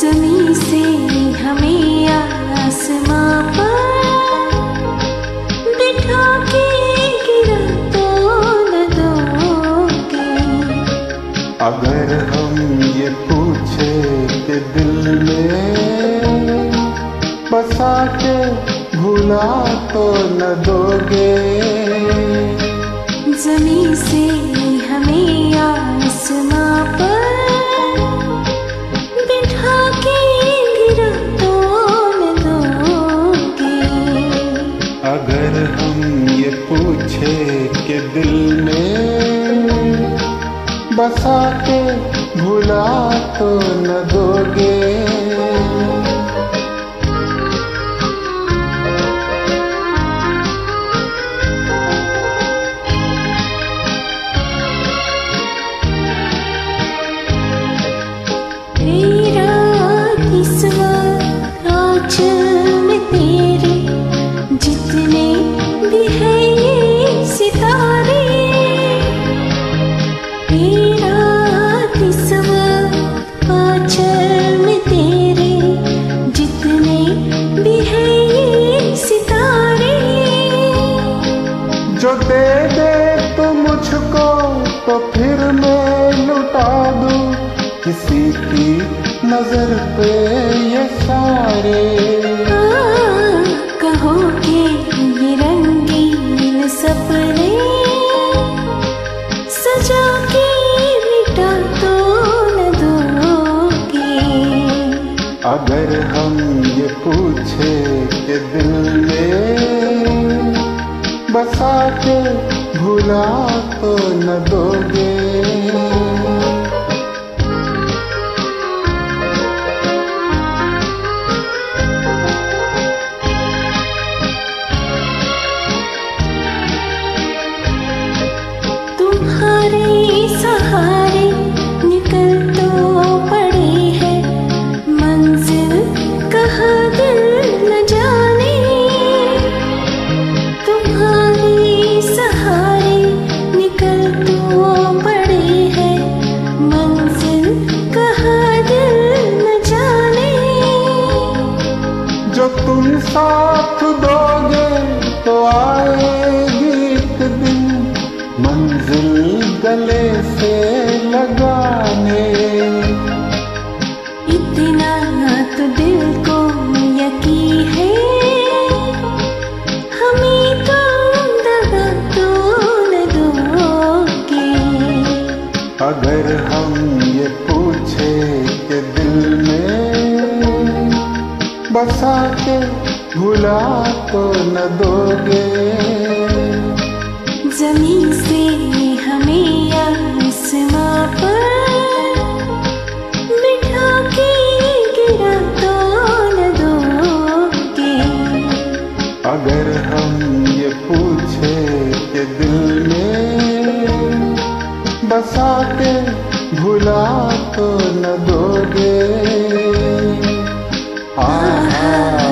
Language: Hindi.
जमी से हमें आसमां पर बिठा के गिरा तो न दोगे? अगर हम ये पूछे कि दिल में बसा के भूला तो न दोगे। जमी से हमें बसा के भूला तो न दोगे। तेरा जितने आज तेरे जितने भी है ये सितारे। जो दे दे तो मुझको तो फिर मैं लुटा दूँ। किसी की नज़र पे ये सारे। कहो के ये रंगीन सपने ये पूछे कि दिल में बसा के भुला तो न दोगे। साथ दोगे तो आएगी एक दिन। मंजिल गले से लगाने। इतना तो दिल को यकीन है। हमें तो तो दोगे। अगर हम ये पूछे कि दिल में बसा के भुला तो न दोगे। ज़मीन से हमें आसमां पर बिठा के गिरा तो न दोगे। अगर हम ये पूछे कि दिल में बसा के भुला तो न दोगे। आहा।